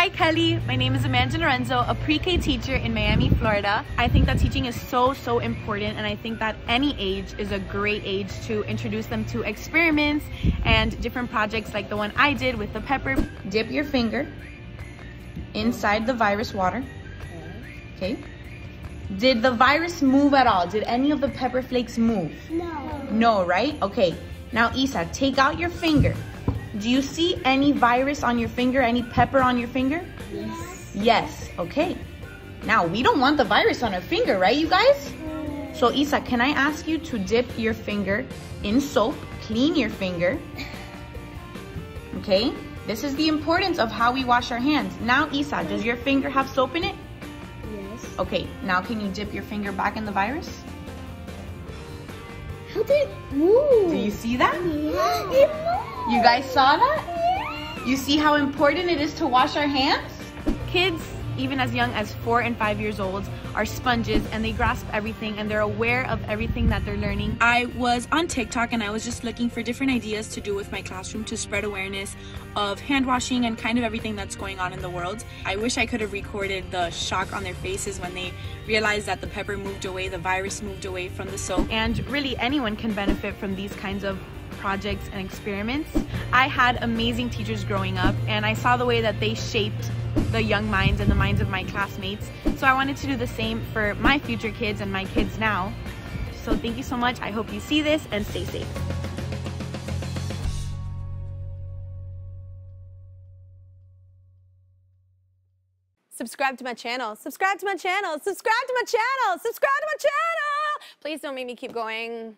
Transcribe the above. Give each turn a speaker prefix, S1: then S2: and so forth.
S1: Hi Kelly, my name is Amanda Lorenzo, a pre-K teacher in Miami, Florida. I think that teaching is so, so important and I think that any age is a great age to introduce them to experiments and different projects like the one I did with the pepper. Dip your finger inside the virus water, okay? Did the virus move at all? Did any of the pepper flakes move?
S2: No.
S1: No, right? Okay. Now, Isa, take out your finger. Do you see any virus on your finger? Any pepper on your finger?
S2: Yes.
S1: Yes. Okay. Now, we don't want the virus on our finger, right, you guys? So, Isa, can I ask you to dip your finger in soap, clean your finger? Okay? This is the importance of how we wash our hands. Now, Isa, does your finger have soap in it?
S2: Yes.
S1: Okay, now can you dip your finger back in the virus?
S2: How did it move?
S1: Do you see that?
S2: Yeah. It moved.
S1: You guys saw that? You see how important it is to wash our hands? Kids, even as young as four and five years old, are sponges and they grasp everything and they're aware of everything that they're learning. I was on TikTok and I was just looking for different ideas to do with my classroom to spread awareness of hand washing and kind of everything that's going on in the world. I wish I could have recorded the shock on their faces when they realized that the pepper moved away, the virus moved away from the soap. And really anyone can benefit from these kinds of projects and experiments. I had amazing teachers growing up and I saw the way that they shaped the young minds and the minds of my classmates. So I wanted to do the same for my future kids and my kids now. So thank you so much. I hope you see this and stay safe.
S3: Subscribe to my channel. Subscribe to my channel. Subscribe to my channel. Subscribe to my channel. Please don't make me keep going.